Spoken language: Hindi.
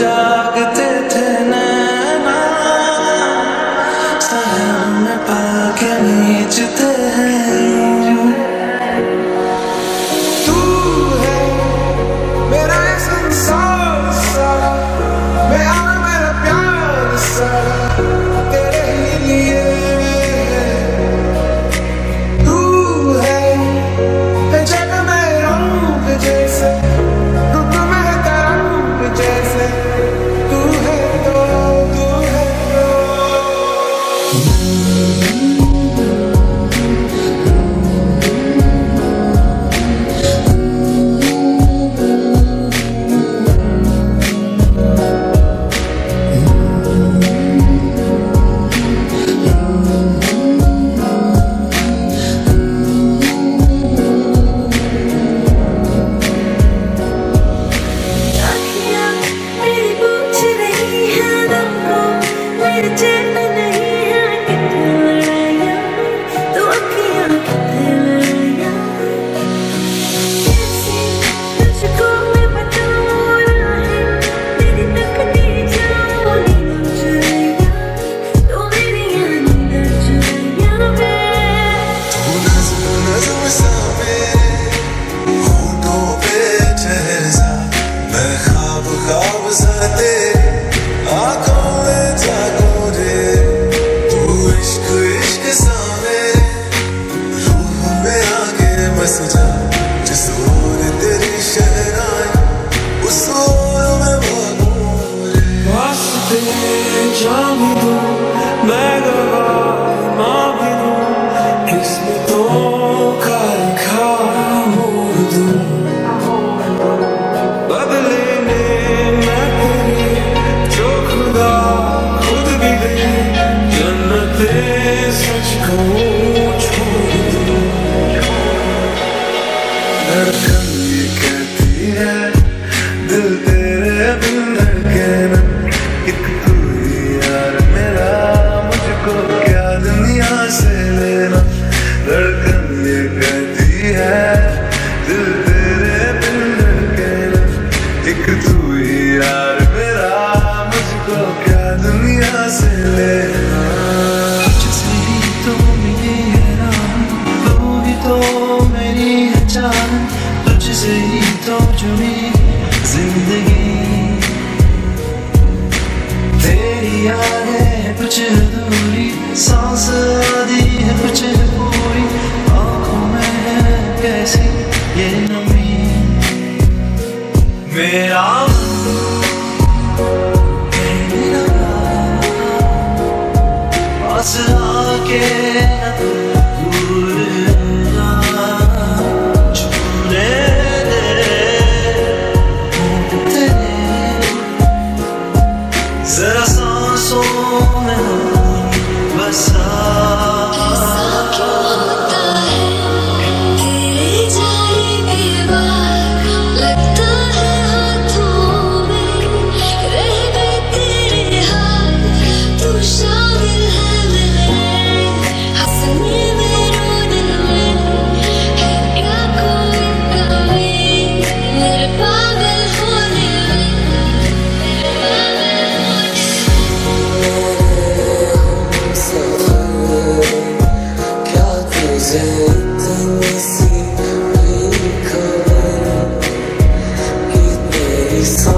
die. Música message, just a मिले तुझसे तो मिली है तो मेरी है जान। तुझसे ही तो जुड़ी 下次。traição.